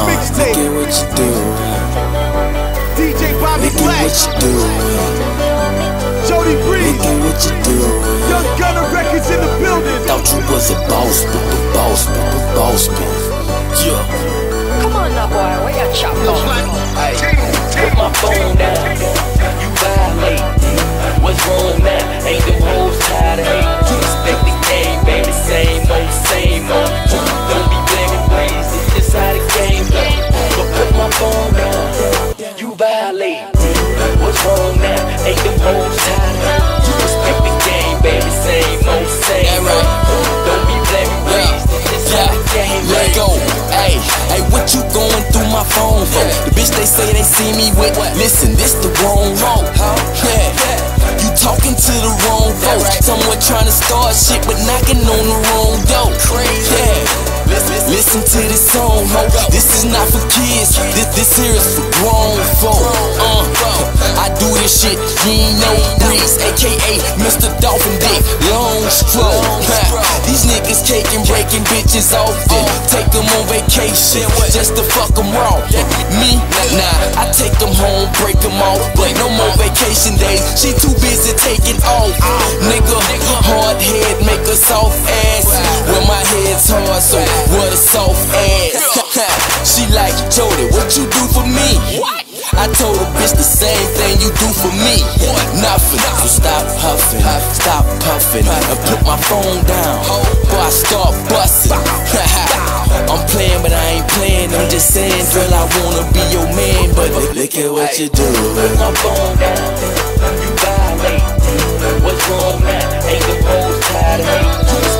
Uh, mixtape. Look at what you doing. DJ Bobby Look Black, at what you doing. Jody Breeze, Look at what you doing. Young Gunner Records in the building. Thought you was a boss, but the boss, but the boss, but yeah. Come on now, boy. Where you chop off? Ay, put my phone down. Violate. What's wrong now? Ain't them hoes tired of hate? You expect the game, baby. Same old, same right. Don't be blaming ways. Just game Let go. Hey, hey, what you going through my phone for? The bitch they say they see me with. Listen, this the wrong road. Yeah. You talking to the wrong folks. Someone trying to start shit, but knocking on the wrong door. Yeah. Listen to this song. This is not for kids. This this here is for grown folk. Uh, I do this shit, you ain't know Breeze, aka Mr. Dolphin Dick, long stroke. These niggas caking, breaking bitches off and take them on vacation just to fuck them raw. Me, nah, I take them home, break them off, but no more vacation days. She too busy taking off. Nigga, hard head, make a soft ass. Well, my head's hard, so what a soft ass. Bitch the same thing you do for me. Nothing. So stop huffing, stop puffing, and put my phone down. Before I start busting. I'm playing, but I ain't playing. I'm just saying, girl, I wanna be your man, but look at what you do. Put my phone down. You violate. What's wrong now? Ain't the hoes tired of hate?